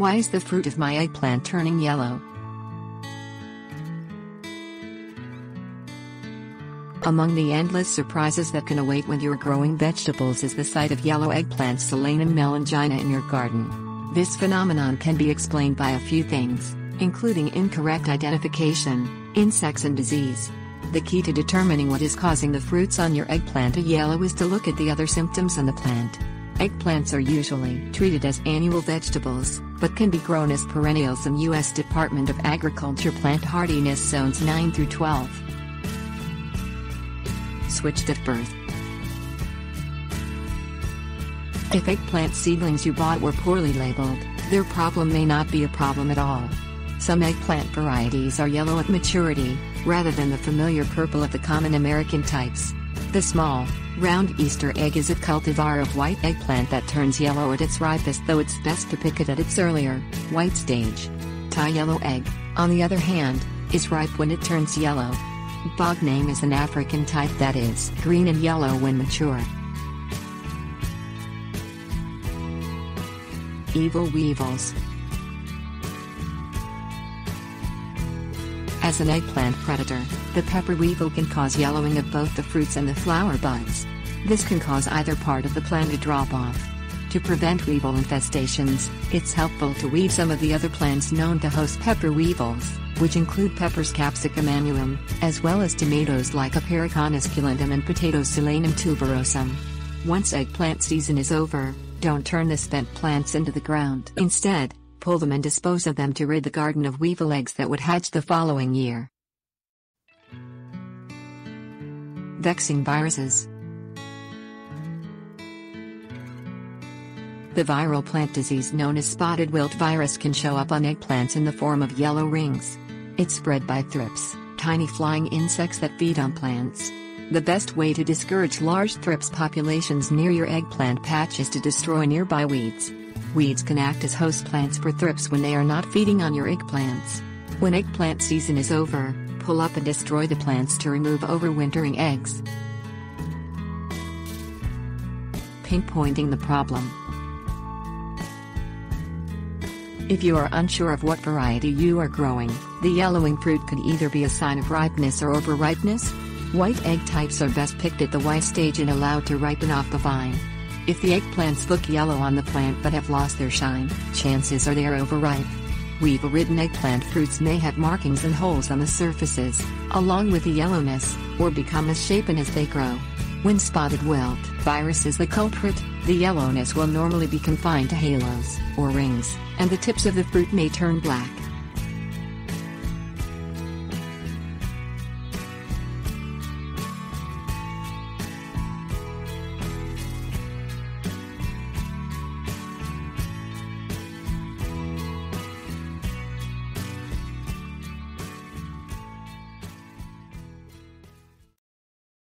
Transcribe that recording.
Why is the fruit of my eggplant turning yellow? Among the endless surprises that can await when you're growing vegetables is the sight of yellow eggplant Solanum melongena in your garden. This phenomenon can be explained by a few things, including incorrect identification, insects and disease. The key to determining what is causing the fruits on your eggplant to yellow is to look at the other symptoms on the plant. Eggplants are usually treated as annual vegetables, but can be grown as perennials in U.S. Department of Agriculture plant hardiness zones 9 through 12. Switched at birth. If eggplant seedlings you bought were poorly labeled, their problem may not be a problem at all. Some eggplant varieties are yellow at maturity, rather than the familiar purple of the common American types. The small, round Easter egg is a cultivar of white eggplant that turns yellow at its ripest though it's best to pick it at its earlier, white stage. Thai yellow egg, on the other hand, is ripe when it turns yellow. Bog name is an African type that is green and yellow when mature. Evil weevils. As an eggplant predator, the pepper weevil can cause yellowing of both the fruits and the flower buds. This can cause either part of the plant to drop off. To prevent weevil infestations, it's helpful to weed some of the other plants known to host pepper weevils, which include peppers capsicum annuum, as well as tomatoes like Lycopersicon esculentum and potatoes Solanum tuberosum. Once eggplant season is over, don't turn the spent plants into the ground. Instead, pull them and dispose of them to rid the garden of weevil eggs that would hatch the following year. Vexing viruses. The viral plant disease known as spotted wilt virus can show up on eggplants in the form of yellow rings. It's spread by thrips, tiny flying insects that feed on plants. The best way to discourage large thrips populations near your eggplant patch is to destroy nearby weeds. Weeds can act as host plants for thrips when they are not feeding on your eggplants. When eggplant season is over, pull up and destroy the plants to remove overwintering eggs. Pinpointing the problem. If you are unsure of what variety you are growing, the yellowing fruit could either be a sign of ripeness or overripeness. White egg types are best picked at the white stage and allowed to ripen off the vine. If the eggplants look yellow on the plant but have lost their shine, chances are they are overripe. Weevil-ridden eggplant fruits may have markings and holes on the surfaces, along with the yellowness, or become misshapen as they grow. When spotted wilt virus is the culprit, the yellowness will normally be confined to halos, or rings, and the tips of the fruit may turn black.